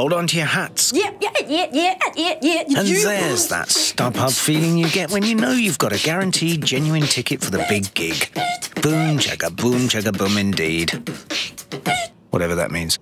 Hold on to your hats. Yeah, yeah, yeah, yeah, yeah, yeah. And you- there's that StubHub feeling you get when you know you've got a guaranteed genuine ticket for the big gig. Boom, chugga, boom, chugga, boom, indeed. Whatever that means.